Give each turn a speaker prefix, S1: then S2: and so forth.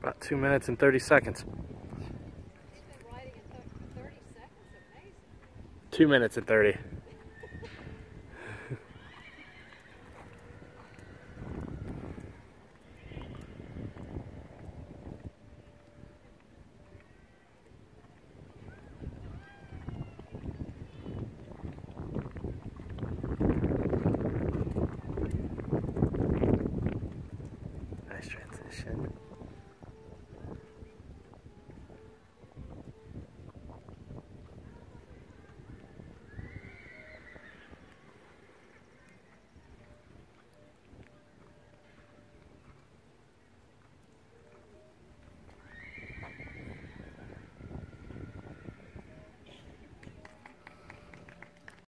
S1: About two minutes and 30 seconds. two minutes and 30.